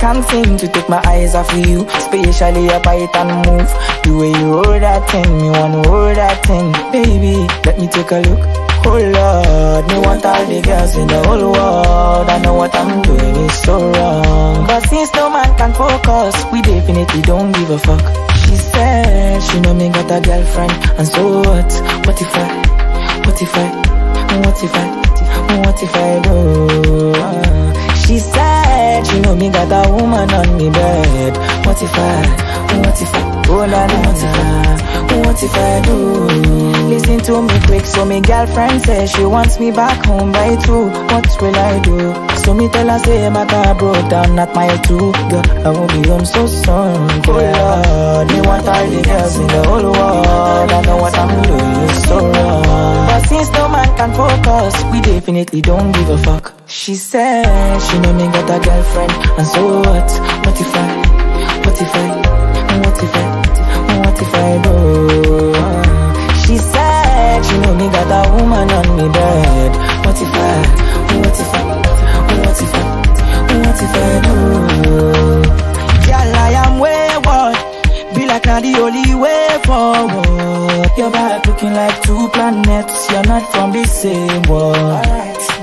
Can't seem to take my eyes off of you Especially your Python move. The way you hold that thing Me wanna hold that thing. Baby, let me take a look Oh Lord, me want all the girls in the whole world I know what I'm doing is so wrong But since no man can focus We definitely don't give a fuck She said she know me got a girlfriend And so what? What if I? What if I? What if I? What if I do? She said she know me got a woman on me bed What if I? What if I? Oh la what if I? What if I do? Listen to me quick so me girlfriend says she wants me back home by two What will I do? So me tell her say my car broke down at mile two Girl, I won't be home so soon Oh Lord, me want all the girls in the whole world I know what I'm doing is so wrong But since no man can focus We definitely don't give a fuck She said she know me got a girlfriend And so what? What if I? Wayward Be like not the only way forward. Your back looking like two planets You're not from the same world.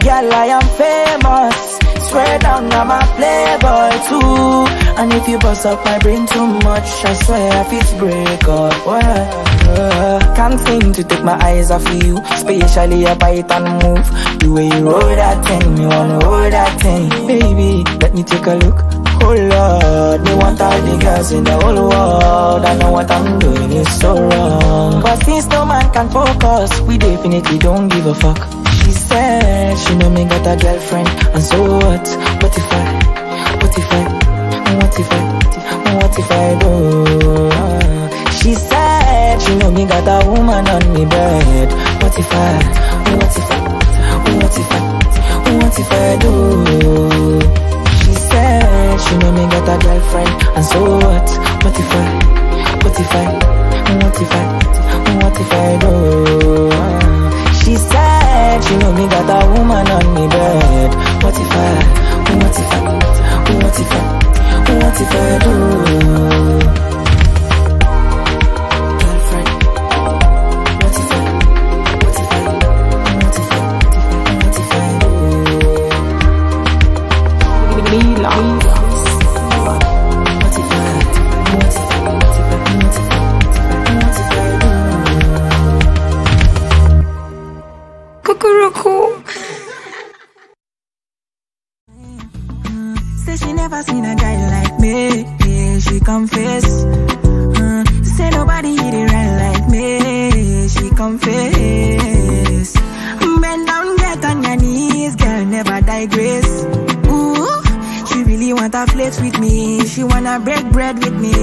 Girl, I am famous Swear down, I'm a playboy too. And if you bust up my brain too much I swear if fit break up. Well, Can't seem to take my eyes off you Especially your Python move. The way you roll that thing Me wanna hold that thing. Baby, let me take a look Oh Lord, me want all the girls in the whole world I know what I'm doing is so wrong But since no man can focus We definitely don't give a fuck She said she know me got a girlfriend And so what? What if I? What if I? What if I? What if I do? She said she know me got a woman on me bed What if I? What if I? What if I? What if I do? Girlfriend And so what? What if I? What if I? What if I? What if I? She said she know me got Cuckoo. Say she never seen a guy like me. Yeah, she confess. Uh, say nobody hit it right like me. She confess. Bend down, get on your knees, girl, never digress. Ooh, she really wanna flex with me. She wanna break bread with me.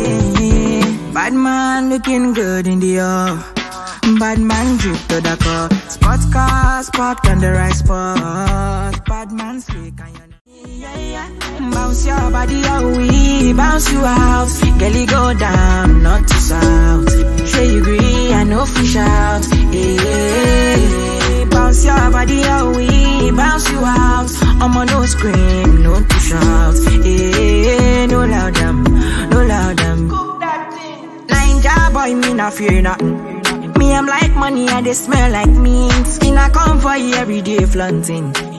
Bad man looking good in the air. Bad man drip to the car. Sports cars parked on the right spot. Bad man slick and you yeah, yeah. Bounce your body out, we bounce you out. Girlie go down, not to south. Say you agree, I know fish out. Yeah. Bounce your body out, we bounce you out. I'ma no scream, no to shout. Yeah, no loud them, no loud them. Ninja boy, me not fear nothing. Me, I'm like money, and they smell like mint. Skin I come for you every day, flaunting.